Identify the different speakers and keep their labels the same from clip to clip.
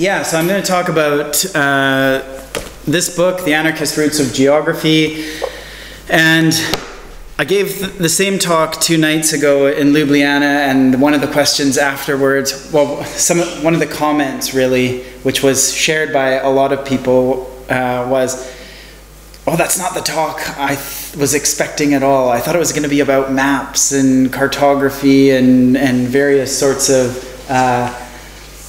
Speaker 1: Yeah, so I'm going to talk about uh, this book, The Anarchist Roots of Geography. And I gave the same talk two nights ago in Ljubljana, and one of the questions afterwards, well, some one of the comments really, which was shared by a lot of people, uh, was, "Oh, that's not the talk I was expecting at all. I thought it was going to be about maps and cartography and and various sorts of." Uh,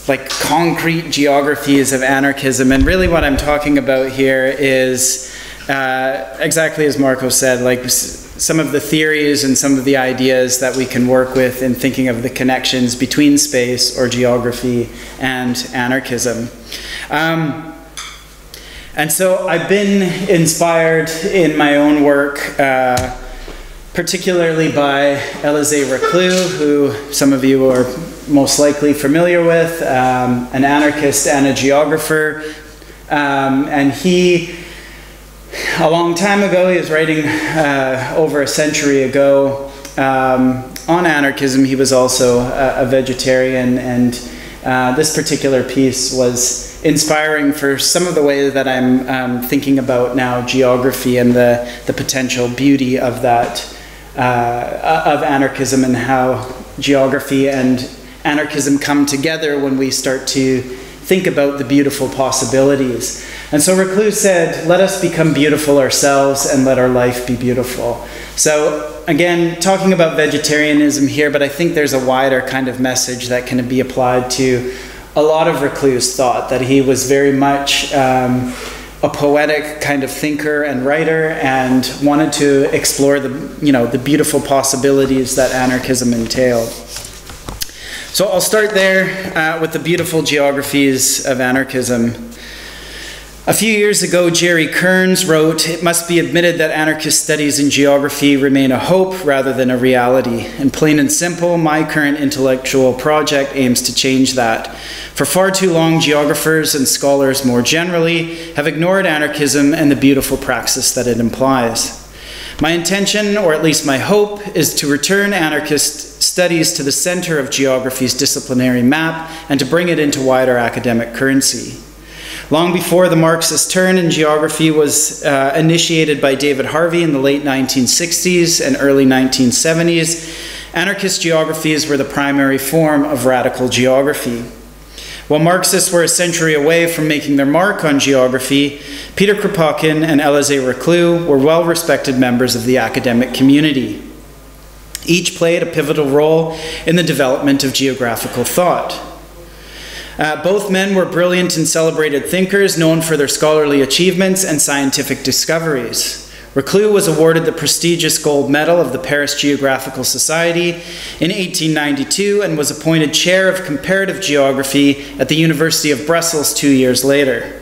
Speaker 1: like concrete geographies of anarchism. And really, what I'm talking about here is uh, exactly as Marco said, like some of the theories and some of the ideas that we can work with in thinking of the connections between space or geography and anarchism. Um, and so I've been inspired in my own work. Uh, particularly by Elisée Reclus, who some of you are most likely familiar with, um, an anarchist and a geographer. Um, and he, a long time ago, he was writing uh, over a century ago um, on anarchism. He was also a, a vegetarian, and uh, this particular piece was inspiring for some of the way that I'm um, thinking about now geography and the, the potential beauty of that uh, of anarchism and how geography and anarchism come together when we start to think about the beautiful possibilities. And so Reclus said, Let us become beautiful ourselves and let our life be beautiful. So, again, talking about vegetarianism here, but I think there's a wider kind of message that can be applied to a lot of Reclus thought, that he was very much. Um, a poetic kind of thinker and writer and wanted to explore the, you know, the beautiful possibilities that anarchism entailed. So I'll start there uh, with the beautiful geographies of anarchism. A few years ago, Gerry Kearns wrote, It must be admitted that anarchist studies in geography remain a hope rather than a reality. And plain and simple, my current intellectual project aims to change that. For far too long, geographers and scholars more generally have ignored anarchism and the beautiful praxis that it implies. My intention, or at least my hope, is to return anarchist studies to the center of geography's disciplinary map and to bring it into wider academic currency. Long before the Marxist turn in geography was uh, initiated by David Harvey in the late 1960s and early 1970s, anarchist geographies were the primary form of radical geography. While Marxists were a century away from making their mark on geography, Peter Kropotkin and Elisée Reclus were well respected members of the academic community. Each played a pivotal role in the development of geographical thought. Uh, both men were brilliant and celebrated thinkers, known for their scholarly achievements and scientific discoveries. Reclus was awarded the prestigious gold medal of the Paris Geographical Society in 1892 and was appointed chair of comparative geography at the University of Brussels two years later.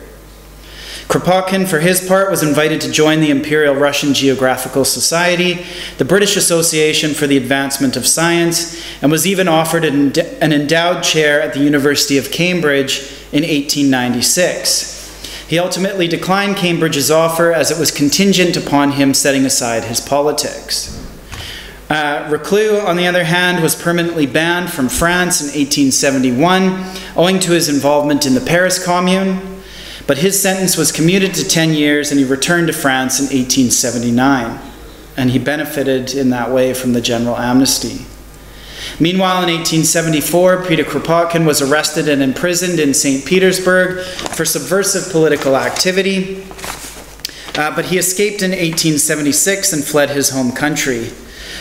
Speaker 1: Kropotkin, for his part, was invited to join the Imperial Russian Geographical Society, the British Association for the Advancement of Science, and was even offered an, endowed chair at the University of Cambridge in 1896. He ultimately declined Cambridge's offer as it was contingent upon him setting aside his politics. Uh, Reclus, on the other hand, was permanently banned from France in 1871 owing to his involvement in the Paris Commune, but his sentence was commuted to 10 years and he returned to France in 1879. And he benefited in that way from the general amnesty. Meanwhile, in 1874, Peter Kropotkin was arrested and imprisoned in St. Petersburg for subversive political activity, uh, but he escaped in 1876 and fled his home country.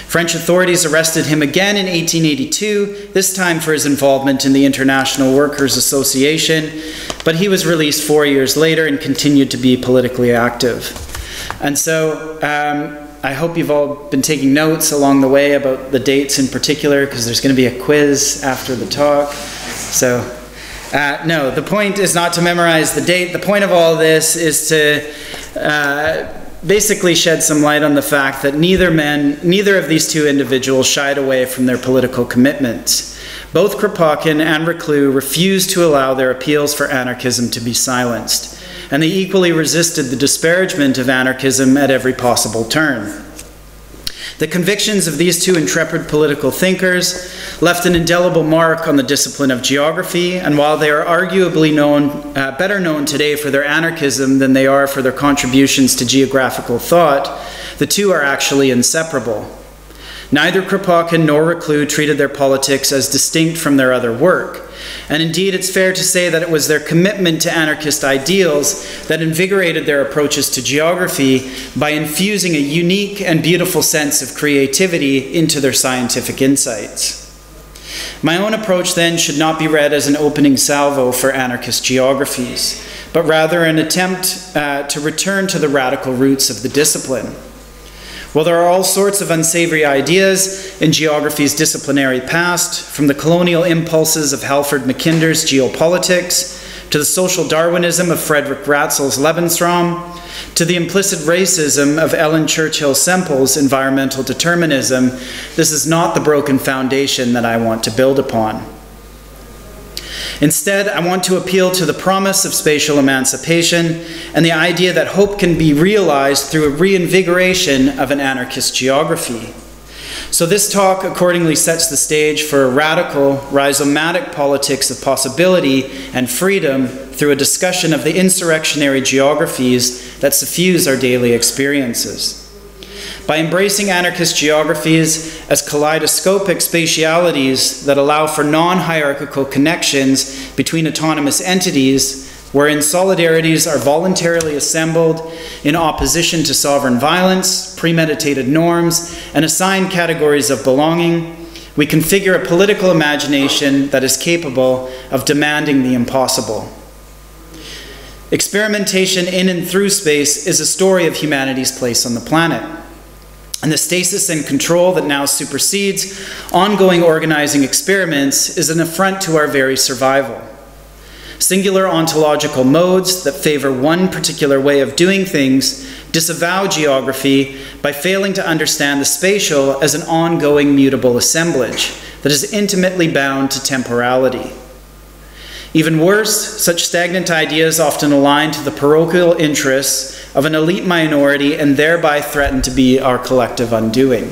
Speaker 1: French authorities arrested him again in 1882, this time for his involvement in the International Workers' Association, but he was released four years later and continued to be politically active. And so um, I hope you've all been taking notes along the way about the dates in particular, because there's going to be a quiz after the talk. So, uh, no, the point is not to memorize the date. The point of all this is to uh, basically shed some light on the fact that neither men, neither of these two individuals shied away from their political commitments. Both Kropotkin and Reclus refused to allow their appeals for anarchism to be silenced, and they equally resisted the disparagement of anarchism at every possible turn. The convictions of these two intrepid political thinkers left an indelible mark on the discipline of geography, and while they are arguably known, uh, better known today for their anarchism than they are for their contributions to geographical thought, the two are actually inseparable. Neither Kropotkin nor Reclus treated their politics as distinct from their other work. And indeed, it's fair to say that it was their commitment to anarchist ideals that invigorated their approaches to geography by infusing a unique and beautiful sense of creativity into their scientific insights. My own approach then should not be read as an opening salvo for anarchist geographies, but rather an attempt uh, to return to the radical roots of the discipline. Well, there are all sorts of unsavory ideas in geography's disciplinary past, from the colonial impulses of Halford Mackinder's geopolitics, to the social Darwinism of Frederick Ratzel's Lebensraum, to the implicit racism of Ellen Churchill Semple's environmental determinism. This is not the broken foundation that I want to build upon. Instead, I want to appeal to the promise of spatial emancipation and the idea that hope can be realized through a reinvigoration of an anarchist geography. So, this talk accordingly sets the stage for a radical, rhizomatic politics of possibility and freedom through a discussion of the insurrectionary geographies that suffuse our daily experiences. By embracing anarchist geographies as kaleidoscopic spatialities that allow for non hierarchical connections between autonomous entities, wherein solidarities are voluntarily assembled in opposition to sovereign violence, premeditated norms, and assigned categories of belonging, we configure a political imagination that is capable of demanding the impossible. Experimentation in and through space is a story of humanity's place on the planet. And the stasis and control that now supersedes ongoing organizing experiments is an affront to our very survival. Singular ontological modes that favor one particular way of doing things disavow geography by failing to understand the spatial as an ongoing mutable assemblage that is intimately bound to temporality. Even worse, such stagnant ideas often align to the parochial interests of an elite minority and thereby threaten to be our collective undoing.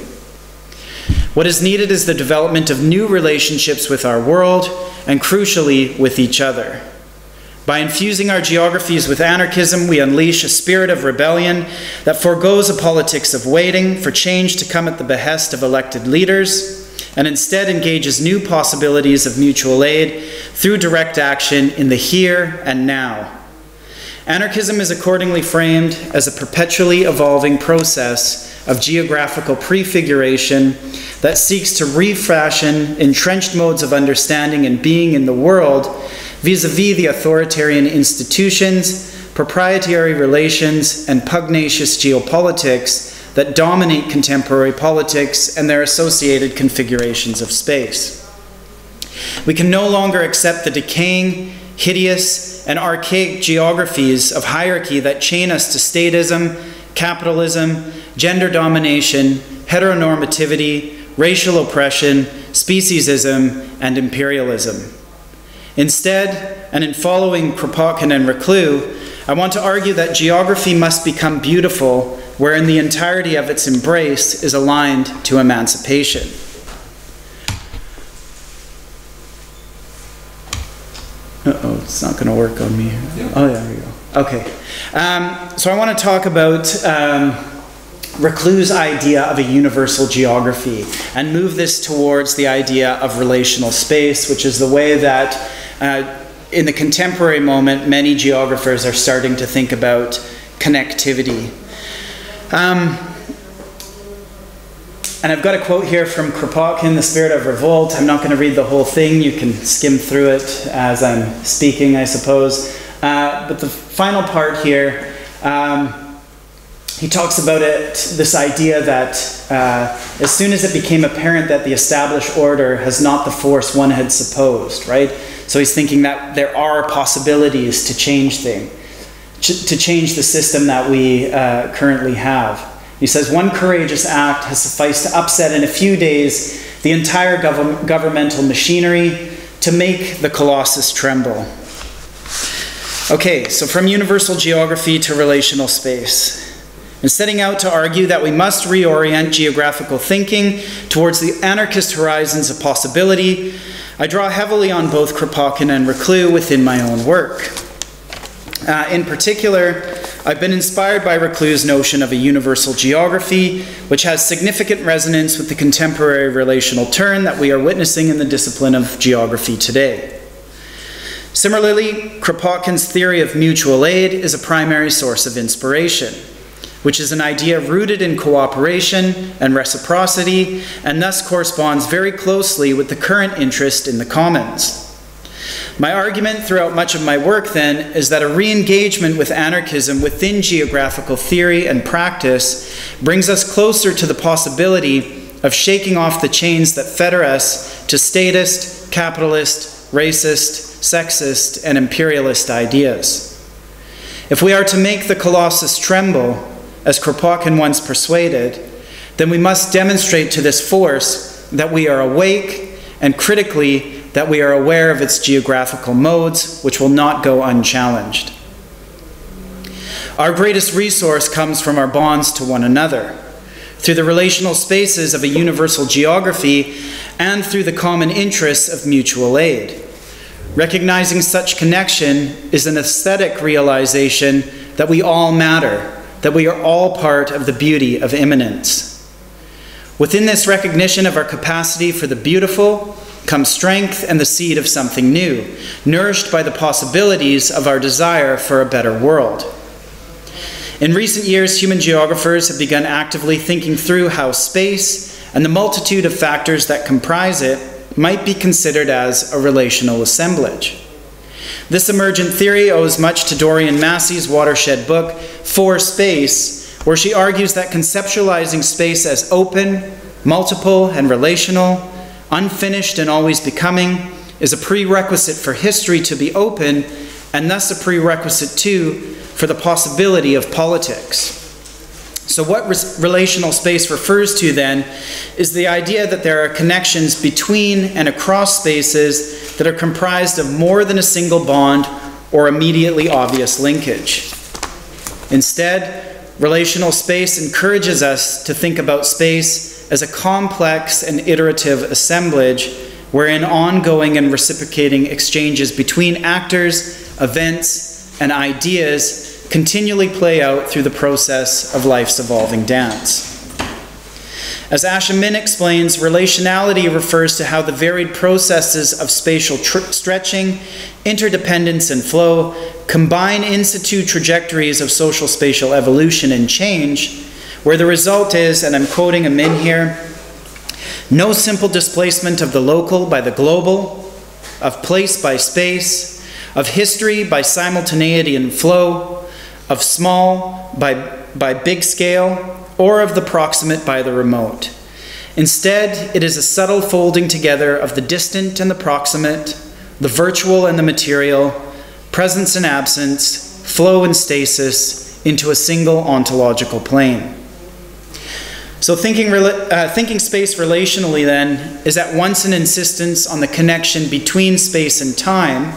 Speaker 1: What is needed is the development of new relationships with our world and, crucially, with each other. By infusing our geographies with anarchism, we unleash a spirit of rebellion that foregoes a politics of waiting for change to come at the behest of elected leaders and instead engages new possibilities of mutual aid through direct action in the here and now. Anarchism is accordingly framed as a perpetually evolving process of geographical prefiguration that seeks to refashion entrenched modes of understanding and being in the world vis a vis the authoritarian institutions, proprietary relations, and pugnacious geopolitics that dominate contemporary politics and their associated configurations of space. We can no longer accept the decaying, hideous, and archaic geographies of hierarchy that chain us to statism, capitalism, gender domination, heteronormativity, racial oppression, speciesism, and imperialism. Instead, and in following Kropotkin and Reclus, I want to argue that geography must become beautiful wherein the entirety of its embrace is aligned to emancipation. Uh oh, it's not going to work on me. Yeah. Oh, there we go. Okay. Um, so I want to talk about um, Reclus' idea of a universal geography and move this towards the idea of relational space, which is the way that uh, in the contemporary moment, many geographers are starting to think about connectivity um, and I've got a quote here from Kropotkin, The Spirit of Revolt. I'm not going to read the whole thing. You can skim through it as I'm speaking, I suppose. Uh, but the final part here, um, he talks about it, this idea that uh, as soon as it became apparent that the established order has not the force one had supposed, right? So he's thinking that there are possibilities to change things to change the system that we uh, currently have. He says, one courageous act has sufficed to upset in a few days the entire gov- governmental machinery to make the colossus tremble. Okay, so from universal geography to relational space. and setting out to argue that we must reorient geographical thinking towards the anarchist horizons of possibility, I draw heavily on both Kropotkin and Reclus within my own work. Uh, in particular, I've been inspired by Reclus' notion of a universal geography, which has significant resonance with the contemporary relational turn that we are witnessing in the discipline of geography today. Similarly, Kropotkin's theory of mutual aid is a primary source of inspiration, which is an idea rooted in cooperation and reciprocity, and thus corresponds very closely with the current interest in the commons. My argument throughout much of my work, then, is that a re engagement with anarchism within geographical theory and practice brings us closer to the possibility of shaking off the chains that fetter us to statist, capitalist, racist, sexist, and imperialist ideas. If we are to make the Colossus tremble, as Kropotkin once persuaded, then we must demonstrate to this force that we are awake and critically that we are aware of its geographical modes, which will not go unchallenged. Our greatest resource comes from our bonds to one another, through the relational spaces of a universal geography, and through the common interests of mutual aid. Recognizing such connection is an aesthetic realization that we all matter, that we are all part of the beauty of immanence. Within this recognition of our capacity for the beautiful, comes strength and the seed of something new, nourished by the possibilities of our desire for a better world. In recent years, human geographers have begun actively thinking through how space and the multitude of factors that comprise it might be considered as a relational assemblage. This emergent theory owes much to Doreen Massey's watershed book, For Space, where she argues that conceptualizing space as open, multiple, and relational unfinished and always becoming, is a prerequisite for history to be open, and thus a prerequisite too for the possibility of politics. So, what relational space refers to then is the idea that there are connections between and across spaces that are comprised of more than a single bond or immediately obvious linkage. Instead, relational space encourages us to think about space as a complex and iterative assemblage wherein ongoing and reciprocating exchanges between actors, events, and ideas continually play out through the process of life's evolving dance. As Ash Amin explains, relationality refers to how the varied processes of spatial stretching, interdependence, and flow combine in situ trajectories of social spatial evolution and change where the result is, and I'm quoting Amin here, no simple displacement of the local by the global, of place by space, of history by simultaneity and flow, of small by, by big scale, or of the proximate by the remote. Instead, it is a subtle folding together of the distant and the proximate, the virtual and the material, presence and absence, flow and stasis into a single ontological plane. So, thinking, uh, thinking space relationally, then, is at once an insistence on the connection between space and time,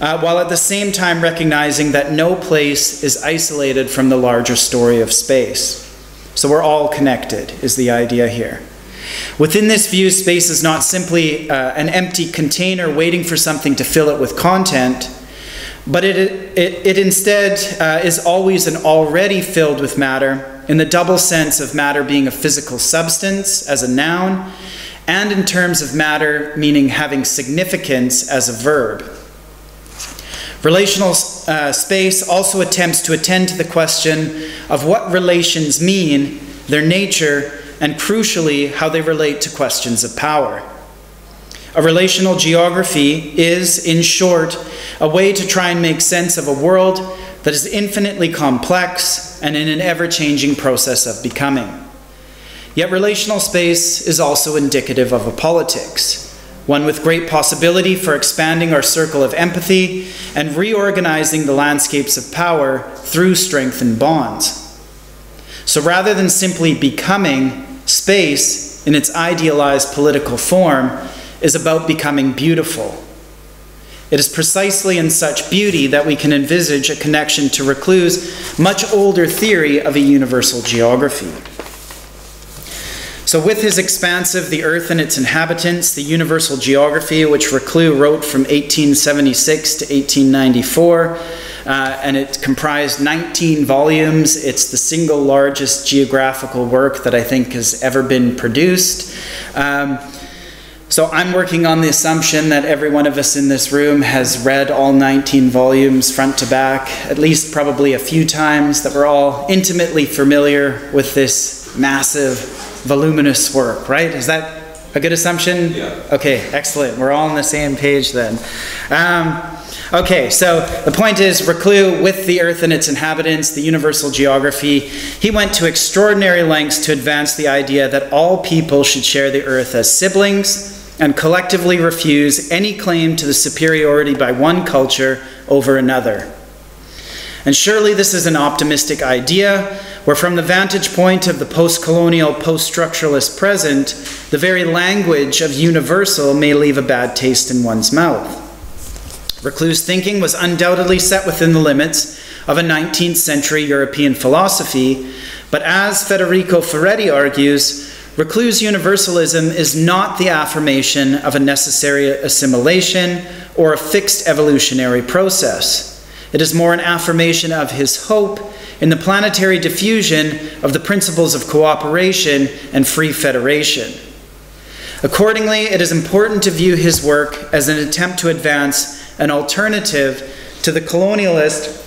Speaker 1: uh, while at the same time recognizing that no place is isolated from the larger story of space. So, we're all connected, is the idea here. Within this view, space is not simply uh, an empty container waiting for something to fill it with content, but it, it, it instead uh, is always and already filled with matter in the double sense of matter being a physical substance as a noun, and in terms of matter meaning having significance as a verb. Relational uh, space also attempts to attend to the question of what relations mean, their nature, and crucially, how they relate to questions of power. A relational geography is, in short, a way to try and make sense of a world that is infinitely complex and in an ever changing process of becoming. Yet relational space is also indicative of a politics, one with great possibility for expanding our circle of empathy and reorganizing the landscapes of power through strengthened bonds. So rather than simply becoming, space, in its idealized political form, is about becoming beautiful It is precisely in such beauty that we can envisage a connection to Reclus' much older theory of a universal geography. So, with his expansive The Earth and Its Inhabitants, the Universal Geography, which Reclus wrote from 1876 to 1894, uh, and it comprised 19 volumes. It's the single largest geographical work that I think has ever been produced. Um, so I'm working on the assumption that every one of us in this room has read all 19 volumes front to back, at least probably a few times, that we're all intimately familiar with this massive, voluminous work, right? Is that a good assumption?
Speaker 2: Yeah.
Speaker 1: Okay, excellent. We're all on the same page then. Um, okay, so the point is Reclus, with the earth and its inhabitants, the universal geography, he went to extraordinary lengths to advance the idea that all people should share the earth as siblings and collectively refuse any claim to the superiority by one culture over another. And surely this is an optimistic idea, where from the vantage point of the post colonial, post structuralist present, the very language of universal may leave a bad taste in one's mouth. Reclus thinking was undoubtedly set within the limits of a 19th century European philosophy, but as Federico Ferretti argues, Reclus universalism is not the affirmation of a necessary assimilation or a fixed evolutionary process. It is more an affirmation of his hope in the planetary diffusion of the principles of cooperation and free federation. Accordingly, it is important to view his work as an attempt to advance an alternative to the colonialist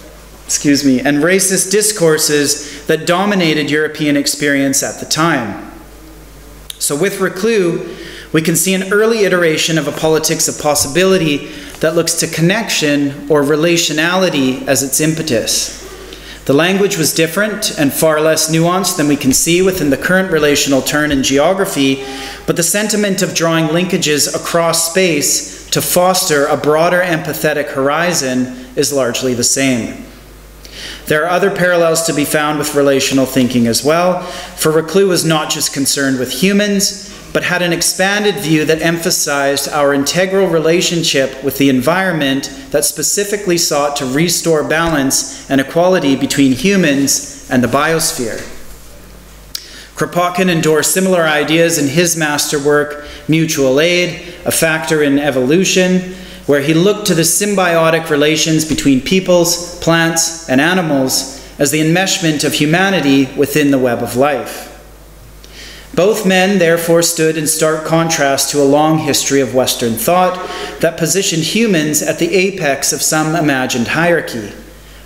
Speaker 1: excuse me, and racist discourses that dominated European experience at the time. So, with Reclus, we can see an early iteration of a politics of possibility that looks to connection or relationality as its impetus. The language was different and far less nuanced than we can see within the current relational turn in geography, but the sentiment of drawing linkages across space to foster a broader empathetic horizon is largely the same. There are other parallels to be found with relational thinking as well, for Reclus was not just concerned with humans, but had an expanded view that emphasized our integral relationship with the environment that specifically sought to restore balance and equality between humans and the biosphere. Kropotkin endorsed similar ideas in his masterwork, Mutual Aid, a factor in evolution, where he looked to the symbiotic relations between peoples, plants, and animals as the enmeshment of humanity within the web of life. Both men therefore stood in stark contrast to a long history of Western thought that positioned humans at the apex of some imagined hierarchy,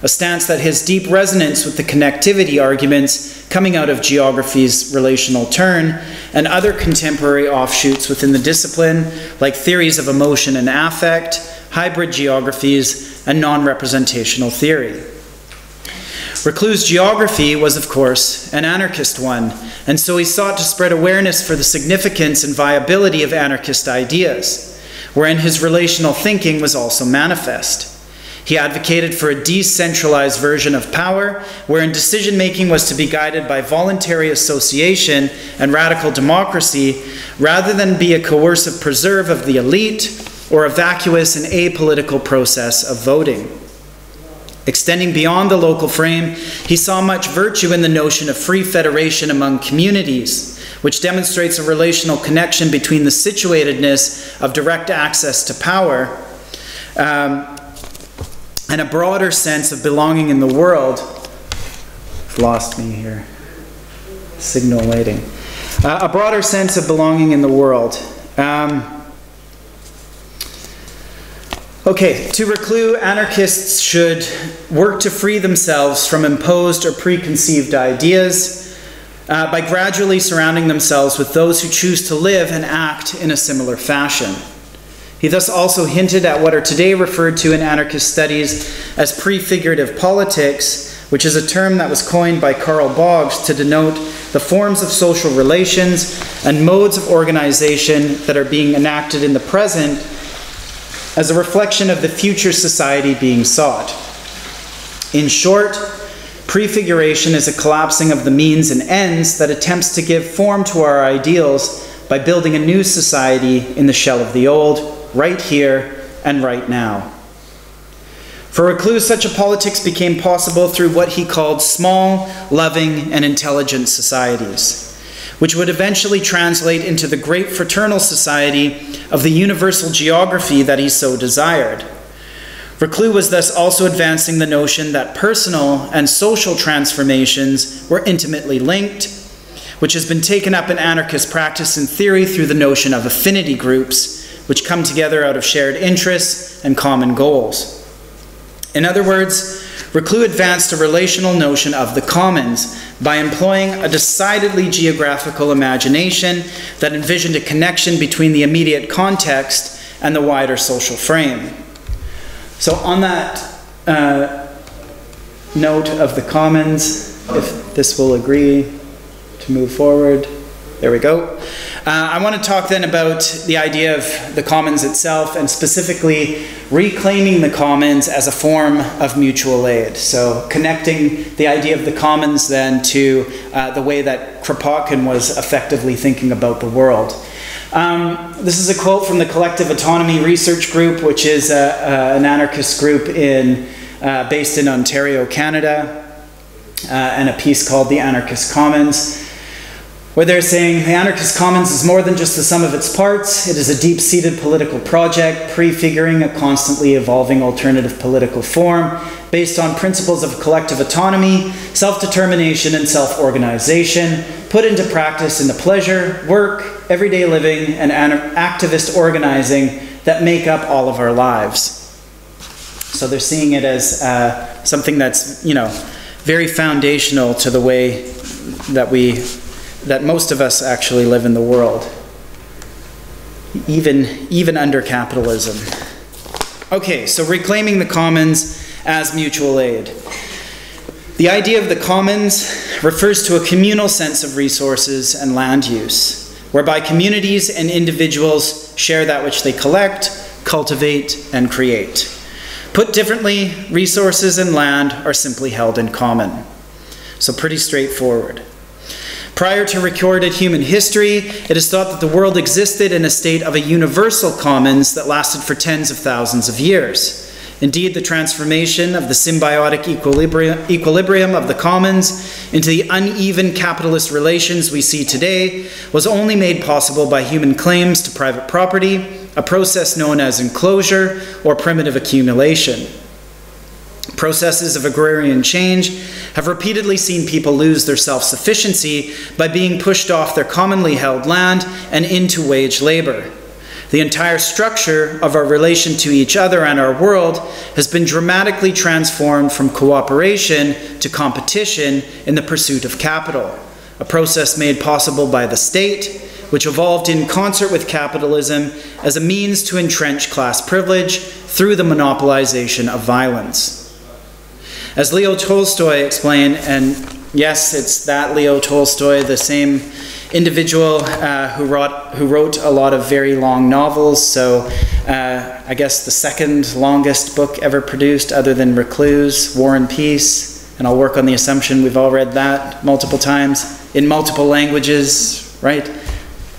Speaker 1: a stance that has deep resonance with the connectivity arguments coming out of geography's relational turn and other contemporary offshoots within the discipline, like theories of emotion and affect, hybrid geographies, and non representational theory. Reclus' geography was, of course, an anarchist one, and so he sought to spread awareness for the significance and viability of anarchist ideas, wherein his relational thinking was also manifest. He advocated for a decentralized version of power, wherein decision making was to be guided by voluntary association and radical democracy, rather than be a coercive preserve of the elite or a vacuous and apolitical process of voting. Extending beyond the local frame, he saw much virtue in the notion of free federation among communities, which demonstrates a relational connection between the situatedness of direct access to power um, and a broader sense of belonging in the world. Lost me here. Signal waiting. Uh, a broader sense of belonging in the world. Um, okay, to Reclus, anarchists should work to free themselves from imposed or preconceived ideas uh, by gradually surrounding themselves with those who choose to live and act in a similar fashion. He thus also hinted at what are today referred to in anarchist studies as prefigurative politics, which is a term that was coined by Carl Boggs to denote the forms of social relations and modes of organization that are being enacted in the present as a reflection of the future society being sought. In short, prefiguration is a collapsing of the means and ends that attempts to give form to our ideals by building a new society in the shell of the old right here and right now. For Reclus, such a politics became possible through what he called small, loving, and intelligent societies, which would eventually translate into the great fraternal society of the universal geography that he so desired. Reclus was thus also advancing the notion that personal and social transformations were intimately linked, which has been taken up in anarchist practice and theory through the notion of affinity groups, which come together out of shared interests and common goals. In other words, Reclus advanced a relational notion of the commons by employing a decidedly geographical imagination that envisioned a connection between the immediate context and the wider social frame. So, on that uh, note of the commons, if this will agree to move forward, there we go. Uh, I want to talk then about the idea of the commons itself and specifically reclaiming the commons as a form of mutual aid. So, connecting the idea of the commons then to uh, the way that Kropotkin was effectively thinking about the world. Um, this is a quote from the Collective Autonomy Research Group, which is a, a, an anarchist group in, uh, based in Ontario, Canada, uh, and a piece called The Anarchist Commons where they're saying the anarchist commons is more than just the sum of its parts. It is a deep seated political project, prefiguring a constantly evolving alternative political form based on principles of collective autonomy, self determination, and self organization, put into practice in the pleasure, work, everyday living, and activist organizing that make up all of our lives. So they're seeing it as uh, something that's, you know, very foundational to the way that we that most of us actually live in the world, even, even under capitalism. Okay, so reclaiming the commons as mutual aid. The idea of the commons refers to a communal sense of resources and land use, whereby communities and individuals share that which they collect, cultivate, and create. Put differently, resources and land are simply held in common. So, pretty straightforward. Prior to recorded human history, it is thought that the world existed in a state of a universal commons that lasted for tens of thousands of years. Indeed, the transformation of the symbiotic equilibrium, of the commons into the uneven capitalist relations we see today was only made possible by human claims to private property, a process known as enclosure or primitive accumulation. Processes of agrarian change have repeatedly seen people lose their self sufficiency by being pushed off their commonly held land and into wage labor. The entire structure of our relation to each other and our world has been dramatically transformed from cooperation to competition in the pursuit of capital, a process made possible by the state, which evolved in concert with capitalism as a means to entrench class privilege through the monopolization of violence. As Leo Tolstoy explained, and yes, it's that Leo Tolstoy, the same individual uh, who, wrote, who wrote a lot of very long novels. So, uh, I guess the second longest book ever produced, other than Reclus, War and Peace. And I'll work on the assumption we've all read that multiple times in multiple languages, right?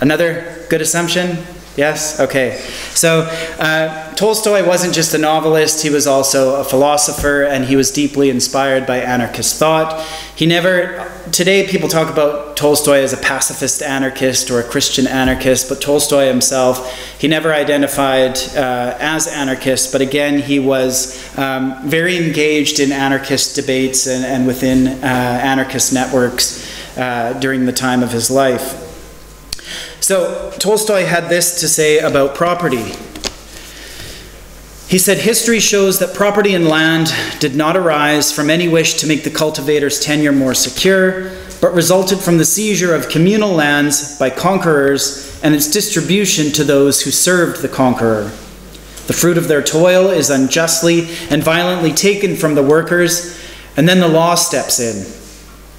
Speaker 1: Another good assumption? Yes? Okay. So uh, Tolstoy wasn't just a novelist, he was also a philosopher, and he was deeply inspired by anarchist thought. He never, today people talk about Tolstoy as a pacifist anarchist or a Christian anarchist, but Tolstoy himself, he never identified uh, as anarchist, but again, he was um, very engaged in anarchist debates and, and within uh, anarchist networks uh, during the time of his life. So, Tolstoy had this to say about property. He said, History shows that property and land did not arise from any wish to make the cultivator's tenure more secure, but resulted from the seizure of communal lands by conquerors and its distribution to those who served the conqueror. The fruit of their toil is unjustly and violently taken from the workers, and then the law steps in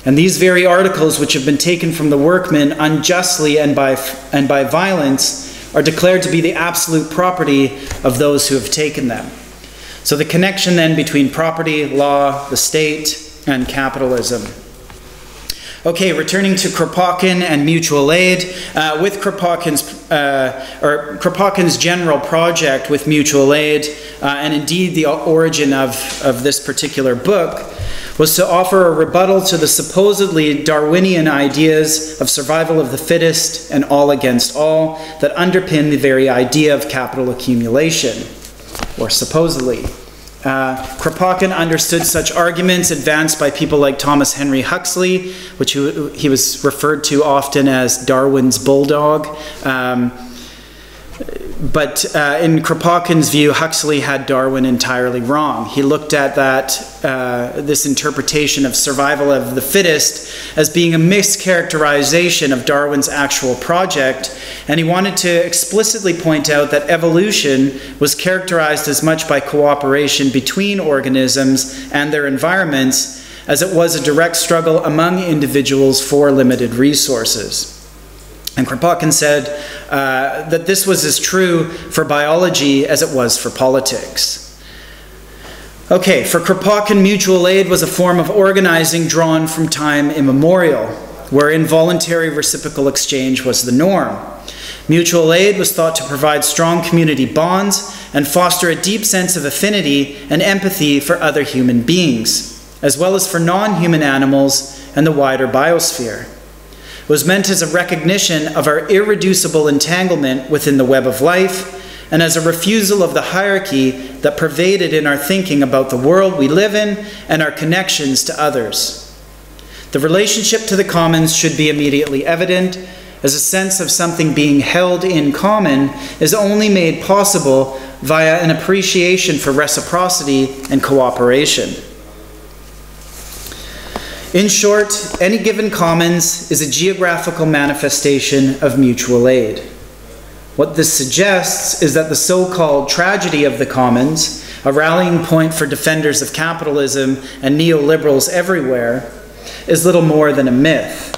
Speaker 1: and these very articles, which have been taken from the workmen unjustly and by, and by violence, are declared to be the absolute property of those who have taken them. So, the connection then between property, law, the state, and capitalism. Okay, returning to Kropotkin and mutual aid, uh, with Kropotkin's, uh, or Kropotkin's general project with mutual aid, uh, and indeed the origin of, of this particular book, was to offer a rebuttal to the supposedly Darwinian ideas of survival of the fittest and all against all that underpin the very idea of capital accumulation, or supposedly. Uh, Kropotkin understood such arguments advanced by people like Thomas Henry Huxley, which he, he was referred to often as Darwin's bulldog. Um, but uh, in Kropotkin's view, Huxley had Darwin entirely wrong. He looked at that, uh, this interpretation of survival of the fittest as being a mischaracterization of Darwin's actual project, and he wanted to explicitly point out that evolution was characterized as much by cooperation between organisms and their environments as it was a direct struggle among individuals for limited resources. And Kropotkin said uh, that this was as true for biology as it was for politics. Okay, for Kropotkin, mutual aid was a form of organizing drawn from time immemorial, where involuntary reciprocal exchange was the norm. Mutual aid was thought to provide strong community bonds and foster a deep sense of affinity and empathy for other human beings, as well as for non human animals and the wider biosphere was meant as a recognition of our irreducible entanglement within the web of life and as a refusal of the hierarchy that pervaded in our thinking about the world we live in and our connections to others. The relationship to the commons should be immediately evident, as a sense of something being held in common is only made possible via an appreciation for reciprocity and cooperation. In short, any given commons is a geographical manifestation of mutual aid. What this suggests is that the so called tragedy of the commons, a rallying point for defenders of capitalism and neoliberals everywhere, is little more than a myth.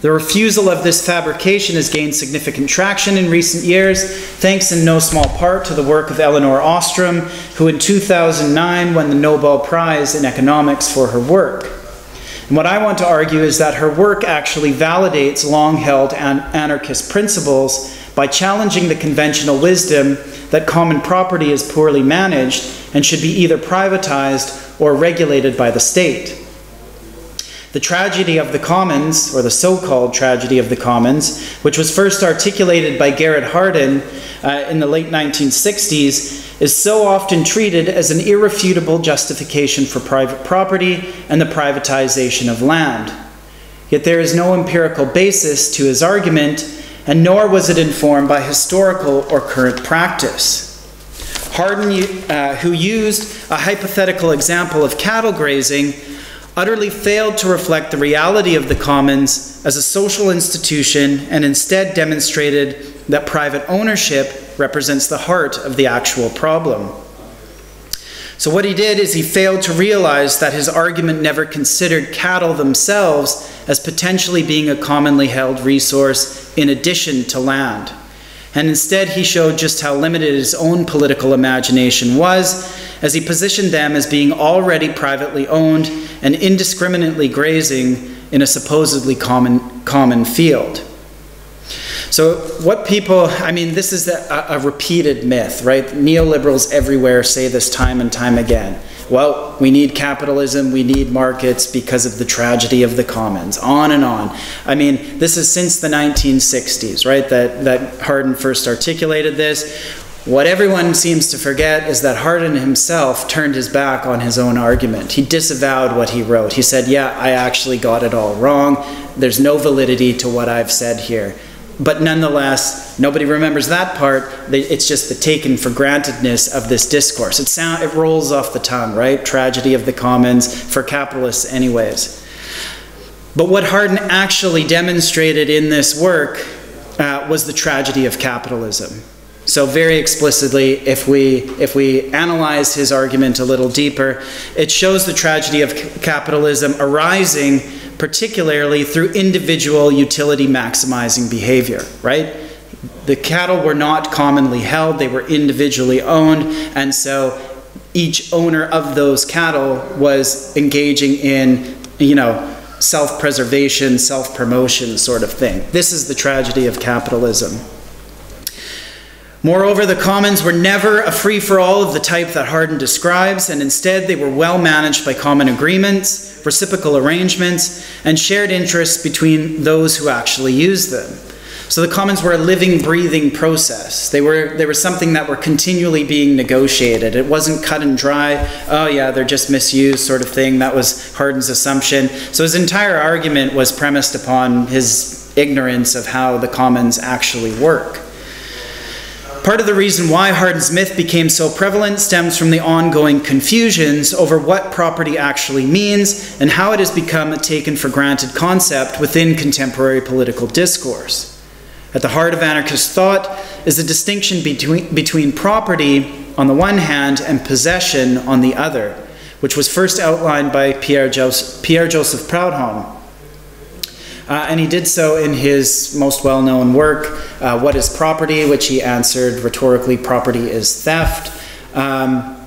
Speaker 1: The refusal of this fabrication has gained significant traction in recent years, thanks in no small part to the work of Elinor Ostrom, who in 2009 won the Nobel Prize in Economics for her work. And what I want to argue is that her work actually validates long held an anarchist principles by challenging the conventional wisdom that common property is poorly managed and should be either privatized or regulated by the state. The tragedy of the commons, or the so called tragedy of the commons, which was first articulated by Garrett Hardin uh, in the late 1960s, is so often treated as an irrefutable justification for private property and the privatization of land. Yet there is no empirical basis to his argument, and nor was it informed by historical or current practice. Hardin, uh, who used a hypothetical example of cattle grazing, utterly failed to reflect the reality of the commons as a social institution and instead demonstrated that private ownership represents the heart of the actual problem. So, what he did is he failed to realize that his argument never considered cattle themselves as potentially being a commonly held resource in addition to land. And instead, he showed just how limited his own political imagination was as he positioned them as being already privately owned and indiscriminately grazing in a supposedly common, common field. So, what people, I mean, this is a, a, repeated myth, right? Neoliberals everywhere say this time and time again. Well, we need capitalism, we need markets because of the tragedy of the commons, on and on. I mean, this is since the 1960s, right? That, that Hardin first articulated this. What everyone seems to forget is that Hardin himself turned his back on his own argument. He disavowed what he wrote. He said, Yeah, I actually got it all wrong. There's no validity to what I've said here but nonetheless, nobody remembers that part. It's just the taken for grantedness of this discourse. It sound it rolls off the tongue, right? Tragedy of the commons for capitalists, anyways. But what Hardin actually demonstrated in this work uh, was the tragedy of capitalism. So very explicitly, if we if we analyze his argument a little deeper, it shows the tragedy of capitalism arising particularly through individual utility maximizing behavior, right? The cattle were not commonly held, they were individually owned, and so each owner of those cattle was engaging in, you know, self preservation, self promotion sort of thing. This is the tragedy of capitalism. Moreover, the commons were never a free for all of the type that Hardin describes, and instead they were well managed by common agreements, reciprocal arrangements, and shared interests between those who actually used them. So the commons were a living, breathing process. They were, they were something that were continually being negotiated. It wasn't cut and dry, oh yeah, they're just misused sort of thing. That was Hardin's assumption. So his entire argument was premised upon his ignorance of how the commons actually work. Part of the reason why Hardin's myth became so prevalent stems from the ongoing confusions over what property actually means and how it has become a taken for granted concept within contemporary political discourse. At the heart of anarchist thought is the distinction between, between property on the one hand and possession on the other, which was first outlined by Pierre Joseph, Pierre Joseph Proudhon uh, and he did so in his most well known work, uh, What is Property? which he answered rhetorically, Property is Theft. Um,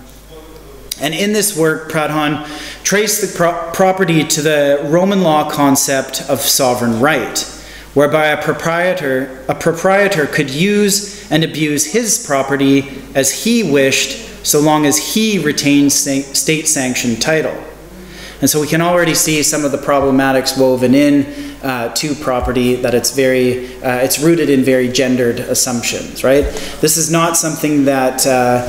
Speaker 1: and in this work, Proudhon traced the pro property to the Roman law concept of sovereign right, whereby a proprietor, a proprietor could use and abuse his property as he wished, so long as he retained state sanctioned title. And so we can already see some of the problematics woven in uh, to property that it's very, uh, it's rooted in very gendered assumptions, right? This is not something that uh,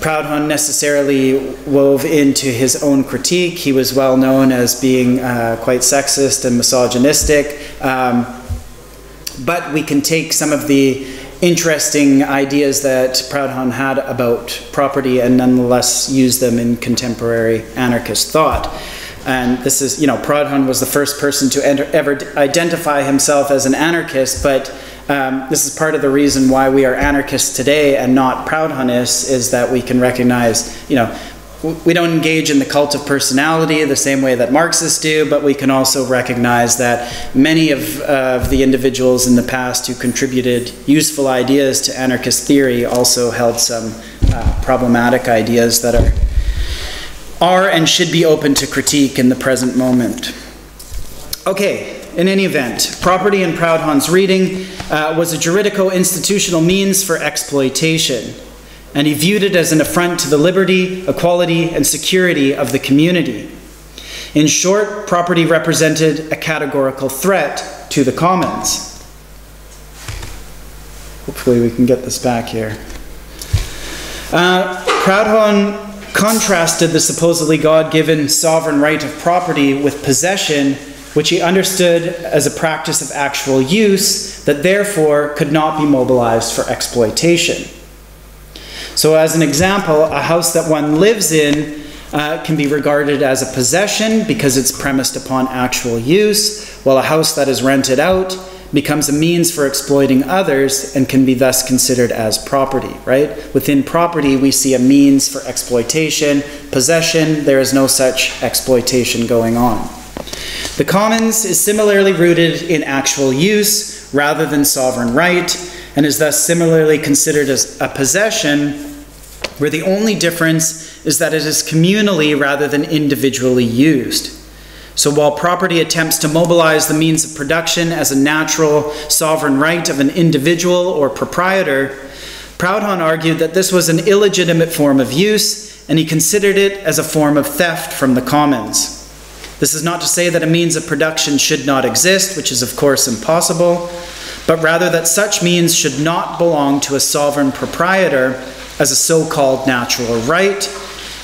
Speaker 1: Proudhon necessarily wove into his own critique. He was well known as being uh, quite sexist and misogynistic. Um, but we can take some of the interesting ideas that Proudhon had about property and nonetheless use them in contemporary anarchist thought. And this is, you know, Proudhon was the first person to enter, ever identify himself as an anarchist, but um, this is part of the reason why we are anarchists today and not Proudhonists, is that we can recognize, you know, we don't engage in the cult of personality the same way that Marxists do, but we can also recognize that many of, uh, of the individuals in the past who contributed useful ideas to anarchist theory also held some uh, problematic ideas that are are and should be open to critique in the present moment. Okay, in any event, property in Proudhon's reading uh, was a juridico institutional means for exploitation, and he viewed it as an affront to the liberty, equality, and security of the community. In short, property represented a categorical threat to the commons. Hopefully, we can get this back here. Uh, Proudhon contrasted the supposedly God given sovereign right of property with possession, which he understood as a practice of actual use that therefore could not be mobilized for exploitation. So, as an example, a house that one lives in uh, can be regarded as a possession because it's premised upon actual use, while a house that is rented out becomes a means for exploiting others and can be thus considered as property, right? Within property, we see a means for exploitation. Possession, there is no such exploitation going on. The commons is similarly rooted in actual use rather than sovereign right, and is thus similarly considered as a possession, where the only difference is that it is communally rather than individually used. So while property attempts to mobilize the means of production as a natural sovereign right of an individual or proprietor, Proudhon argued that this was an illegitimate form of use, and he considered it as a form of theft from the commons. This is not to say that a means of production should not exist, which is of course impossible, but rather that such means should not belong to a sovereign proprietor as a so called natural right.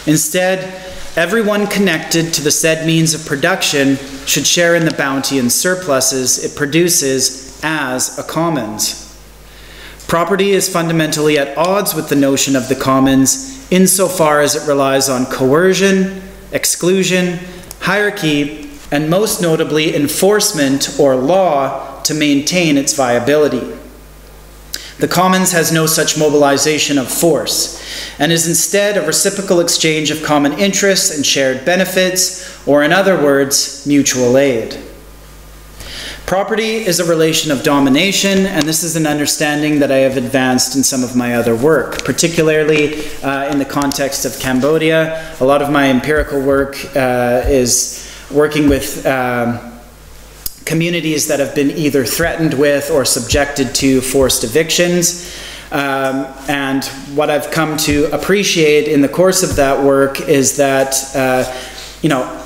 Speaker 1: Instead, Everyone connected to the said means of production should share in the bounty and surpluses it produces as a commons. Property is fundamentally at odds with the notion of the commons insofar as it relies on coercion, exclusion, hierarchy, and most notably enforcement or law to maintain its viability. The commons has no such mobilization of force and is instead a reciprocal exchange of common interests and shared benefits, or in other words, mutual aid. Property is a relation of domination, and this is an understanding that I have advanced in some of my other work, particularly uh, in the context of Cambodia. A lot of my empirical work uh, is working with um, communities that have been either threatened with or subjected to forced evictions. Um, and what I've come to appreciate in the course of that work is that, uh, you know,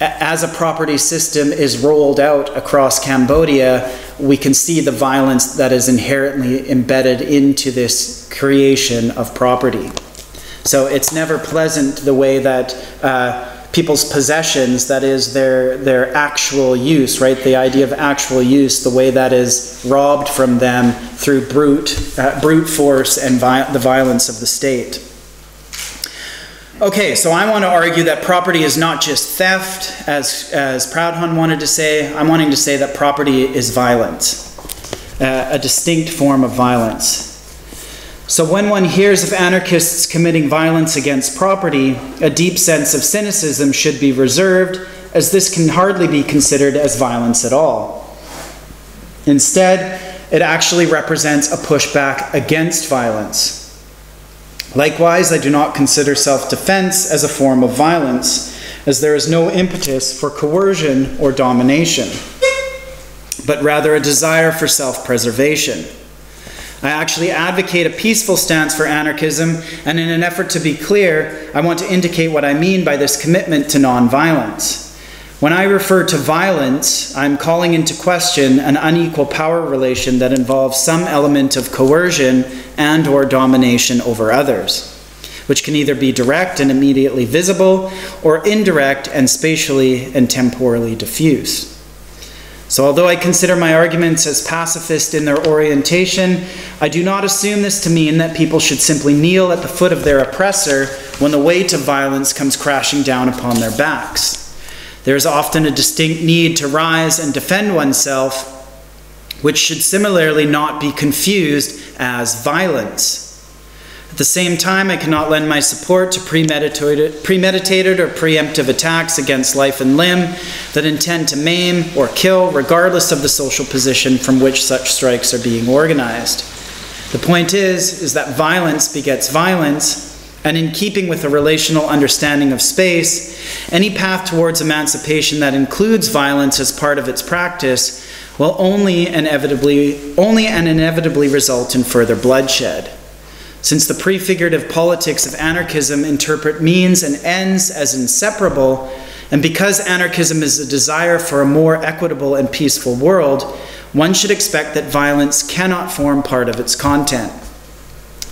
Speaker 1: as a property system is rolled out across Cambodia, we can see the violence that is inherently embedded into this creation of property. So it's never pleasant the way that uh, people's possessions, that is their, their actual use, right? The idea of actual use, the way that is robbed from them through brute, uh, brute force and vi the violence of the state. Okay, so I want to argue that property is not just theft, as, as Proudhon wanted to say. I'm wanting to say that property is violence, uh, a distinct form of violence. So when one hears of anarchists committing violence against property, a deep sense of cynicism should be reserved, as this can hardly be considered as violence at all. Instead, it actually represents a pushback against violence. Likewise, I do not consider self defense as a form of violence, as there is no impetus for coercion or domination, but rather a desire for self preservation. I actually advocate a peaceful stance for anarchism, and in an effort to be clear, I want to indicate what I mean by this commitment to nonviolence. When I refer to violence, I'm calling into question an unequal power relation that involves some element of coercion and or domination over others, which can either be direct and immediately visible or indirect and spatially and temporally diffuse. So, although I consider my arguments as pacifist in their orientation, I do not assume this to mean that people should simply kneel at the foot of their oppressor when the weight of violence comes crashing down upon their backs. There is often a distinct need to rise and defend oneself, which should similarly not be confused as violence. At the same time, I cannot lend my support to premeditated, premeditated or preemptive attacks against life and limb that intend to maim or kill, regardless of the social position from which such strikes are being organized. The point is, is that violence begets violence, and in keeping with a relational understanding of space, any path towards emancipation that includes violence as part of its practice will only inevitably, only and inevitably result in further bloodshed. Since the prefigurative politics of anarchism interpret means and ends as inseparable, and because anarchism is a desire for a more equitable and peaceful world, one should expect that violence cannot form part of its content.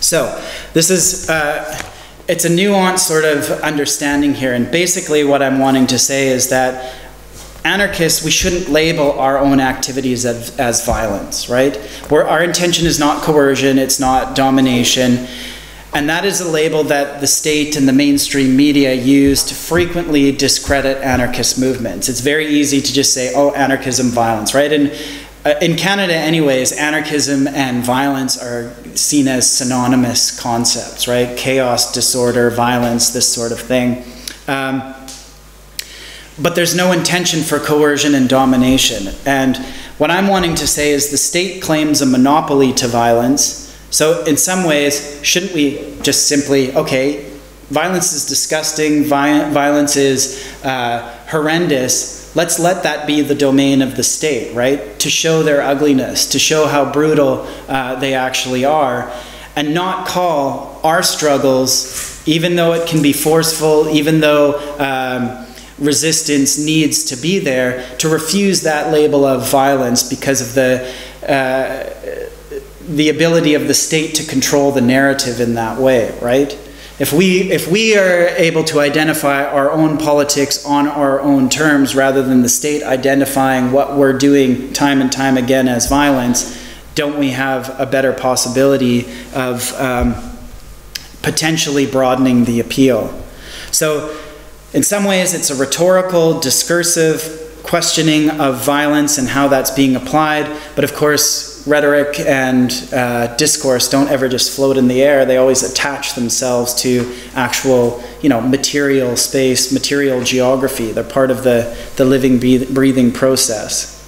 Speaker 1: So, this is uh, it's a nuanced sort of understanding here. And basically, what I'm wanting to say is that anarchists, we shouldn't label our own activities as, as violence, right? Where our intention is not coercion, it's not domination. And that is a label that the state and the mainstream media use to frequently discredit anarchist movements. It's very easy to just say, oh, anarchism, violence, right? And uh, in Canada, anyways, anarchism and violence are seen as synonymous concepts, right? Chaos, disorder, violence, this sort of thing. Um, but there's no intention for coercion and domination. And what I'm wanting to say is the state claims a monopoly to violence. So, in some ways, shouldn't we just simply, okay, violence is disgusting, violence is uh, horrendous let's let that be the domain of the state, right? To show their ugliness, to show how brutal uh, they actually are, and not call our struggles, even though it can be forceful, even though um, resistance needs to be there, to refuse that label of violence because of the. Uh, the ability of the state to control the narrative in that way, right? If we, if we are able to identify our own politics on our own terms rather than the state identifying what we're doing time and time again as violence, don't we have a better possibility of um, potentially broadening the appeal? So, in some ways, it's a rhetorical, discursive questioning of violence and how that's being applied, but of course, rhetoric and uh, discourse don't ever just float in the air. They always attach themselves to actual, you know, material space, material geography. They're part of the, the living, breathing process.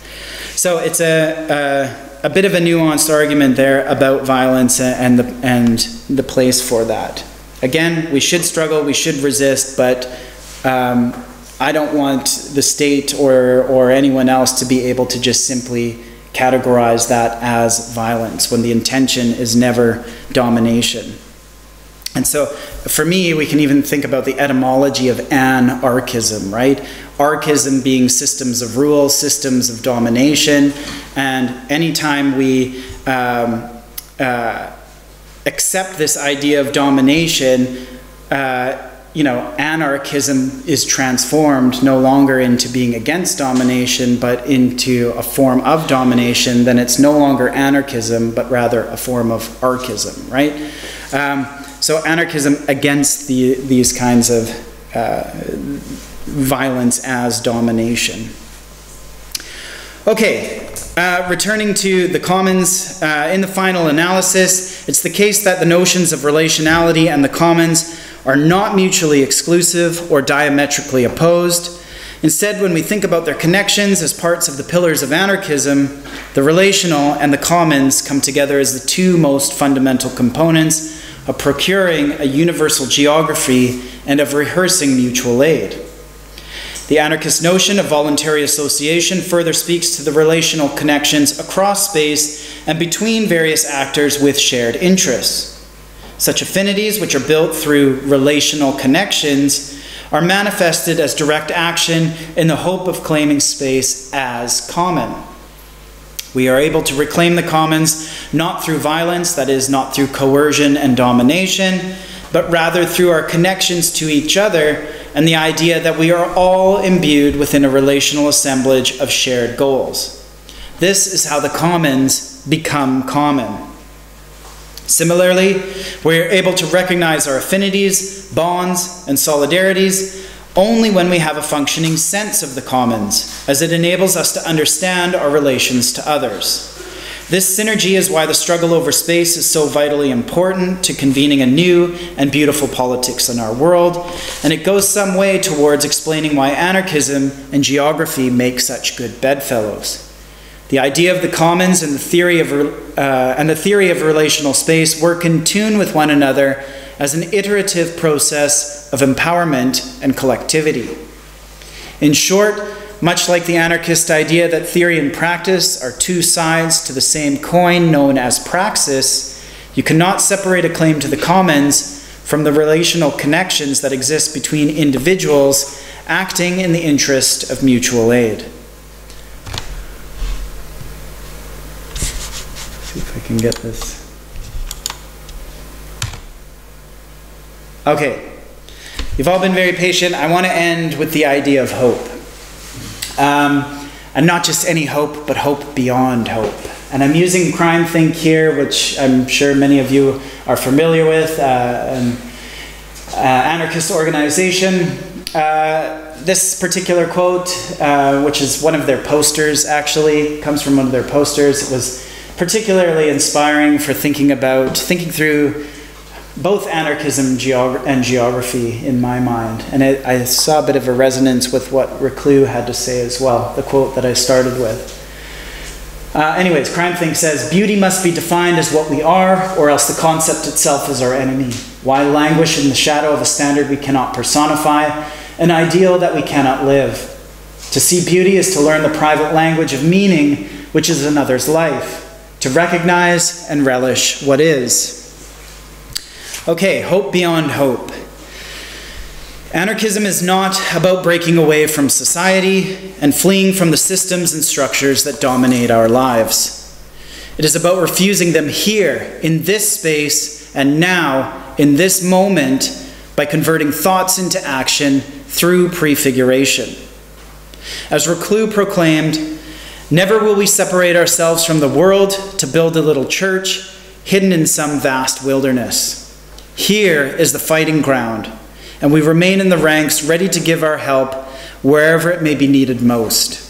Speaker 1: So it's a, a, a bit of a nuanced argument there about violence and the, and the place for that. Again, we should struggle, we should resist, but um, I don't want the state or, or anyone else to be able to just simply categorize that as violence when the intention is never domination. And so, for me, we can even think about the etymology of anarchism, right? Archism being systems of rule, systems of domination, and anytime we um, uh, accept this idea of domination, uh, you know, anarchism is transformed no longer into being against domination, but into a form of domination, then it's no longer anarchism, but rather a form of archism, right? Um, so anarchism against the, these kinds of uh, violence as domination. Okay, uh, returning to the commons, uh, in the final analysis, it's the case that the notions of relationality and the commons are not mutually exclusive or diametrically opposed. Instead, when we think about their connections as parts of the pillars of anarchism, the relational and the commons come together as the two most fundamental components of procuring a universal geography and of rehearsing mutual aid. The anarchist notion of voluntary association further speaks to the relational connections across space and between various actors with shared interests. Such affinities, which are built through relational connections, are manifested as direct action in the hope of claiming space as common. We are able to reclaim the commons not through violence, that is, not through coercion and domination, but rather through our connections to each other and the idea that we are all imbued within a relational assemblage of shared goals. This is how the commons become common. Similarly, we are able to recognize our affinities, bonds, and solidarities only when we have a functioning sense of the commons, as it enables us to understand our relations to others. This synergy is why the struggle over space is so vitally important to convening a new and beautiful politics in our world, and it goes some way towards explaining why anarchism and geography make such good bedfellows. The idea of the commons and the theory of, uh, and the theory of relational space work in tune with one another as an iterative process of empowerment and collectivity. In short, much like the anarchist idea that theory and practice are two sides to the same coin known as praxis, you cannot separate a claim to the commons from the relational connections that exist between individuals acting in the interest of mutual aid. See if I can get this. Okay, you've all been very patient. I want to end with the idea of hope. Um, and not just any hope, but hope beyond hope. And I'm using CrimethInc here, which I'm sure many of you are familiar with, uh, an uh, anarchist organization. Uh, this particular quote, uh, which is one of their posters actually, comes from one of their posters. It was particularly inspiring for thinking about, thinking through both anarchism geog and geography in my mind. And it, I saw a bit of a resonance with what Reclus had to say as well, the quote that I started with. Uh, anyways, CrimethInc says, Beauty must be defined as what we are, or else the concept itself is our enemy. Why languish in the shadow of a standard we cannot personify, an ideal that we cannot live? To see beauty is to learn the private language of meaning, which is another's life to recognize and relish what is. Okay, hope beyond hope. Anarchism is not about breaking away from society and fleeing from the systems and structures that dominate our lives. It is about refusing them here, in this space, and now, in this moment, by converting thoughts into action through prefiguration. As Reclus proclaimed, Never will we separate ourselves from the world to build a little church hidden in some vast wilderness. Here is the fighting ground, and we remain in the ranks ready to give our help wherever it may be needed most.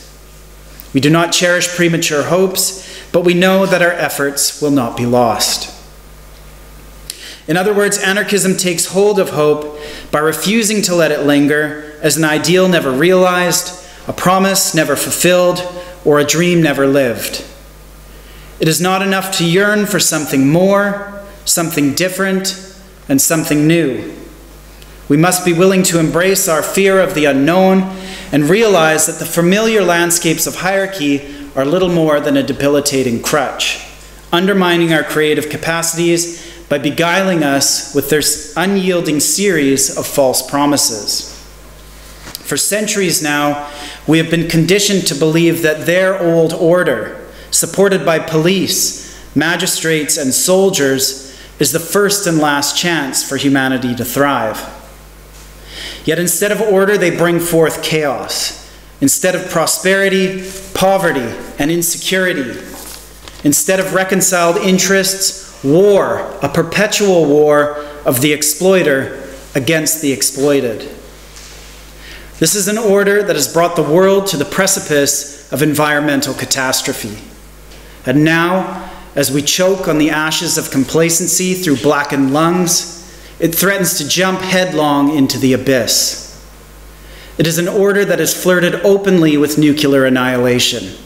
Speaker 1: We do not cherish premature hopes, but we know that our efforts will not be lost. In other words, anarchism takes hold of hope by refusing to let it linger as an ideal never realized, a promise never fulfilled, or a dream never lived. It is not enough to yearn for something more, something different, and something new. We must be willing to embrace our fear of the unknown and realize that the familiar landscapes of hierarchy are little more than a debilitating crutch, undermining our creative capacities by beguiling us with their unyielding series of false promises. For centuries now, we have been conditioned to believe that their old order, supported by police, magistrates, and soldiers, is the first and last chance for humanity to thrive. Yet instead of order, they bring forth chaos. Instead of prosperity, poverty, and insecurity. Instead of reconciled interests, war, a perpetual war of the exploiter against the exploited. This is an order that has brought the world to the precipice of environmental catastrophe. And now, as we choke on the ashes of complacency through blackened lungs, it threatens to jump headlong into the abyss. It is an order that has flirted openly with nuclear annihilation,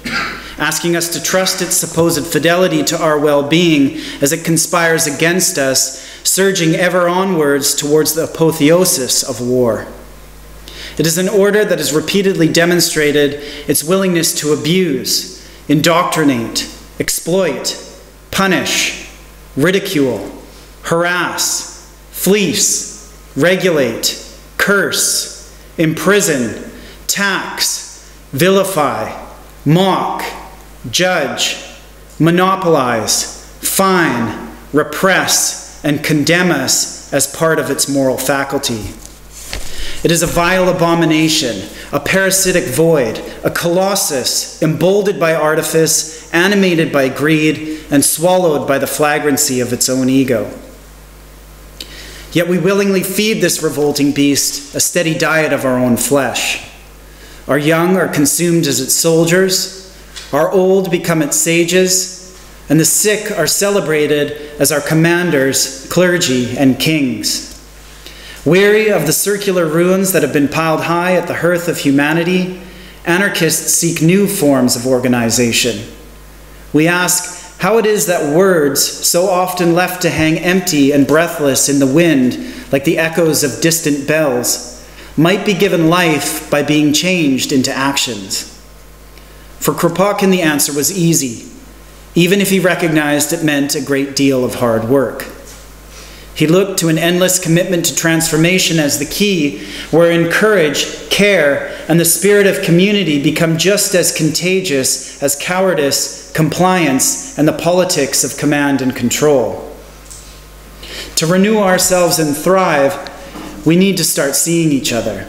Speaker 1: asking us to trust its supposed fidelity to our well being as it conspires against us, surging ever onwards towards the apotheosis of war. It is an order that has repeatedly demonstrated its willingness to abuse, indoctrinate, exploit, punish, ridicule, harass, fleece, regulate, curse, imprison, tax, vilify, mock, judge, monopolize, fine, repress, and condemn us as part of its moral faculty. It is a vile abomination, a parasitic void, a colossus, emboldened by artifice, animated by greed, and swallowed by the flagrancy of its own ego. Yet we willingly feed this revolting beast a steady diet of our own flesh. Our young are consumed as its soldiers, our old become its sages, and the sick are celebrated as our commanders, clergy, and kings. Weary of the circular ruins that have been piled high at the hearth of humanity, anarchists seek new forms of organization. We ask how it is that words, so often left to hang empty and breathless in the wind like the echoes of distant bells, might be given life by being changed into actions. For Kropotkin, the answer was easy, even if he recognized it meant a great deal of hard work. He looked to an endless commitment to transformation as the key, wherein courage, care, and the spirit of community become just as contagious as cowardice, compliance, and the politics of command and control. To renew ourselves and thrive, we need to start seeing each other.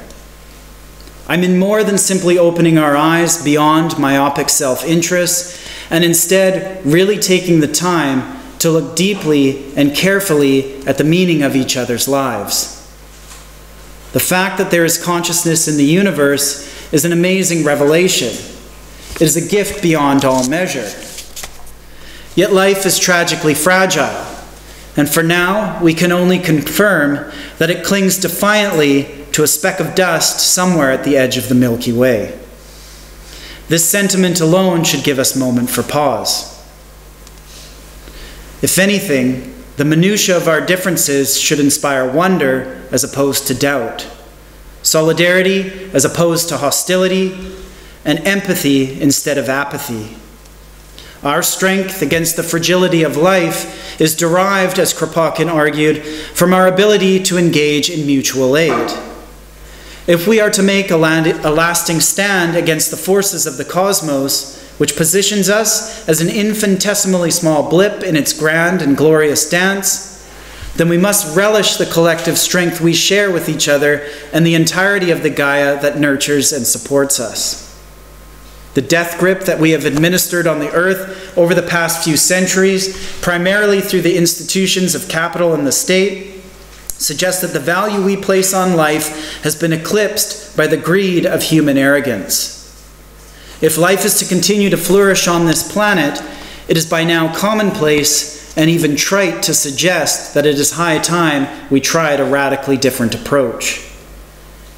Speaker 1: I mean more than simply opening our eyes beyond myopic self interest and instead really taking the time to look deeply and carefully at the meaning of each other's lives. The fact that there is consciousness in the universe is an amazing revelation. It is a gift beyond all measure. Yet life is tragically fragile, and for now we can only confirm that it clings defiantly to a speck of dust somewhere at the edge of the Milky Way. This sentiment alone should give us moment for pause. If anything, the minutiae of our differences should inspire wonder as opposed to doubt, solidarity as opposed to hostility, and empathy instead of apathy. Our strength against the fragility of life is derived, as Kropotkin argued, from our ability to engage in mutual aid. If we are to make a, lasting stand against the forces of the cosmos, which positions us as an infinitesimally small blip in its grand and glorious dance, then we must relish the collective strength we share with each other and the entirety of the Gaia that nurtures and supports us. The death grip that we have administered on the earth over the past few centuries, primarily through the institutions of capital and the state, suggests that the value we place on life has been eclipsed by the greed of human arrogance. If life is to continue to flourish on this planet, it is by now commonplace and even trite to suggest that it is high time we tried a radically different approach.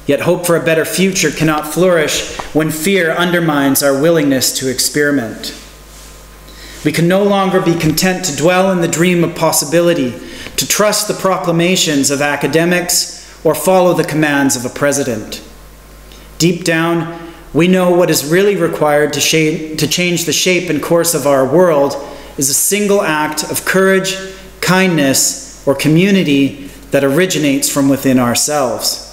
Speaker 1: Yet hope for a better future cannot flourish when fear undermines our willingness to experiment. We can no longer be content to dwell in the dream of possibility, to trust the proclamations of academics, or follow the commands of a president. deep down, we know what is really required to, shape, to change the shape and course of our world is a single act of courage, kindness, or community that originates from within ourselves.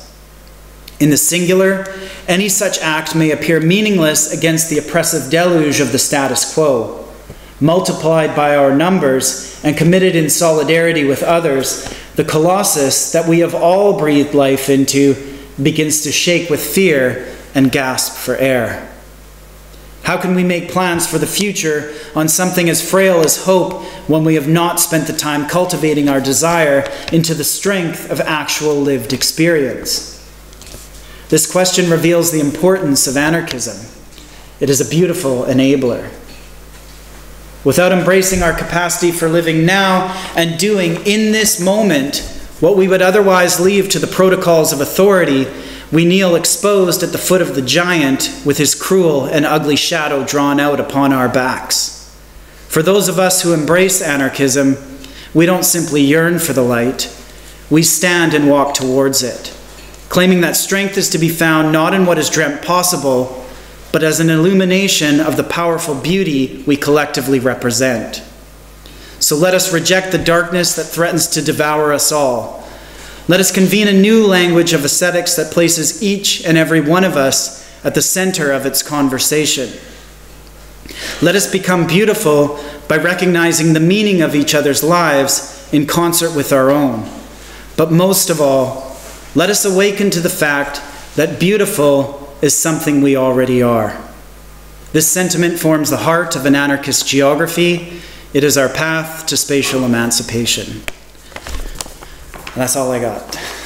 Speaker 1: In the singular, any such act may appear meaningless against the oppressive deluge of the status quo. Multiplied by our numbers and committed in solidarity with others, the colossus that we have all breathed life into begins to shake with fear and gasp for air. How can we make plans for the future on something as frail as hope when we have not spent the time cultivating our desire into the strength of actual lived experience? This question reveals the importance of anarchism. It is a beautiful enabler. Without embracing our capacity for living now and doing in this moment what we would otherwise leave to the protocols of authority, we kneel exposed at the foot of the giant with his cruel and ugly shadow drawn out upon our backs. For those of us who embrace anarchism, we don't simply yearn for the light, we stand and walk towards it, claiming that strength is to be found not in what is dreamt possible, but as an illumination of the powerful beauty we collectively represent. So let us reject the darkness that threatens to devour us all let us convene a new language of aesthetics that places each and every one of us at the center of its conversation. Let us become beautiful by recognizing the meaning of each other's lives in concert with our own. But most of all, let us awaken to the fact that beautiful is something we already are. This sentiment forms the heart of an anarchist geography. It is our path to spatial emancipation. And that's all I got.